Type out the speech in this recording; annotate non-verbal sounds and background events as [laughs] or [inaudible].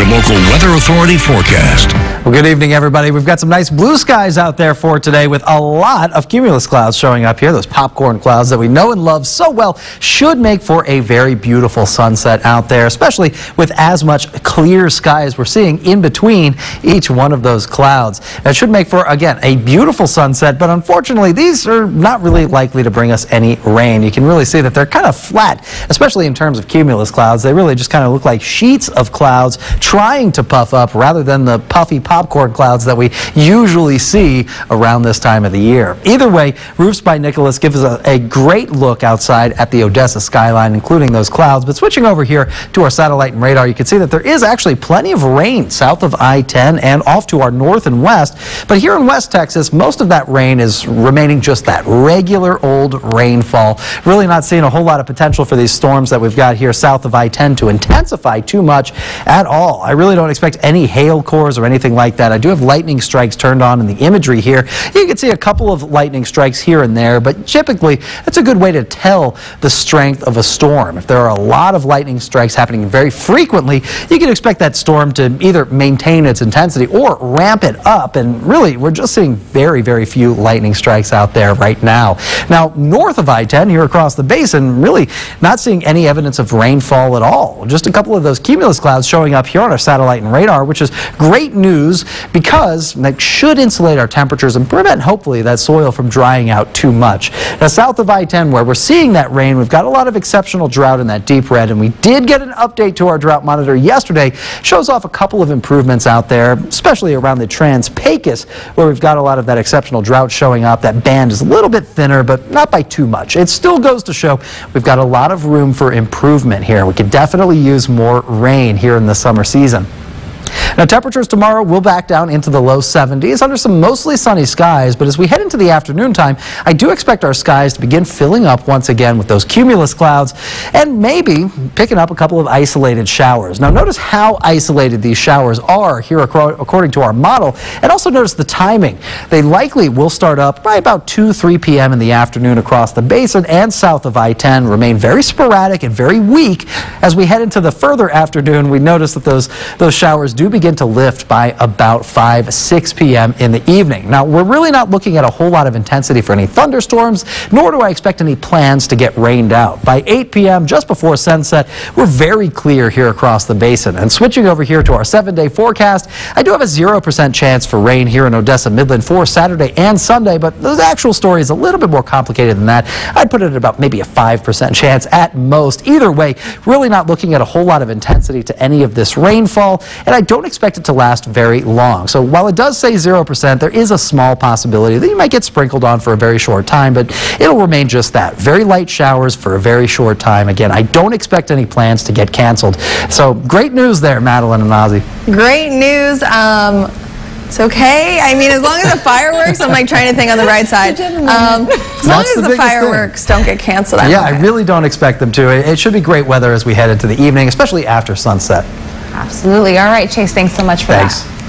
your local Weather Authority forecast. Well, good evening, everybody. We've got some nice blue skies out there for today with a lot of cumulus clouds showing up here. Those popcorn clouds that we know and love so well should make for a very beautiful sunset out there, especially with as much clear sky as we're seeing in between each one of those clouds. It should make for, again, a beautiful sunset, but unfortunately, these are not really likely to bring us any rain. You can really see that they're kind of flat, especially in terms of cumulus clouds. They really just kind of look like sheets of clouds trying to puff up rather than the puffy popcorn clouds that we usually see around this time of the year. Either way, Roofs by Nicholas gives us a, a great look outside at the Odessa skyline, including those clouds. But switching over here to our satellite and radar, you can see that there is actually plenty of rain south of I-10 and off to our north and west. But here in West Texas, most of that rain is remaining just that regular old rainfall. Really not seeing a whole lot of potential for these storms that we've got here south of I-10 to intensify too much at all. I really don't expect any hail cores or anything like that. I do have lightning strikes turned on in the imagery here. You can see a couple of lightning strikes here and there, but typically that's a good way to tell the strength of a storm. If there are a lot of lightning strikes happening very frequently, you can expect that storm to either maintain its intensity or ramp it up. And really, we're just seeing very, very few lightning strikes out there right now. Now, north of I-10 here across the basin, really not seeing any evidence of rainfall at all. Just a couple of those cumulus clouds showing up here our satellite and radar, which is great news because that should insulate our temperatures and prevent, hopefully, that soil from drying out too much. Now, south of I-10, where we're seeing that rain, we've got a lot of exceptional drought in that deep red, and we did get an update to our drought monitor yesterday. Shows off a couple of improvements out there, especially around the Trans-Pecos, where we've got a lot of that exceptional drought showing up. That band is a little bit thinner, but not by too much. It still goes to show we've got a lot of room for improvement here. We could definitely use more rain here in the summer season season. Now, temperatures tomorrow will back down into the low 70s under some mostly sunny skies, but as we head into the afternoon time, I do expect our skies to begin filling up once again with those cumulus clouds and maybe picking up a couple of isolated showers. Now, notice how isolated these showers are here according to our model, and also notice the timing. They likely will start up by about 2, 3 p.m. in the afternoon across the basin and south of I-10, remain very sporadic and very weak. As we head into the further afternoon, we notice that those, those showers do begin to lift by about 5, 6 p.m. in the evening. Now, we're really not looking at a whole lot of intensity for any thunderstorms, nor do I expect any plans to get rained out. By 8 p.m., just before sunset, we're very clear here across the basin. And switching over here to our seven-day forecast, I do have a 0% chance for rain here in Odessa Midland for Saturday and Sunday, but the actual story is a little bit more complicated than that. I'd put it at about maybe a 5% chance at most. Either way, really not looking at a whole lot of intensity to any of this rainfall, and I don't expect it to last very long. So while it does say 0%, there is a small possibility that you might get sprinkled on for a very short time, but it'll remain just that. Very light showers for a very short time. Again, I don't expect any plans to get canceled. So great news there, Madeline and Ozzy. Great news. Um, it's okay. I mean, as long as the fireworks, I'm like trying to think on the right [laughs] side. Um, as long That's as the the, biggest thing. fireworks don't get canceled, I'm Yeah, okay. I really don't expect them to. It, it should be great weather as we head into the evening, especially after sunset. Absolutely. All right, Chase, thanks so much for Thanks. that.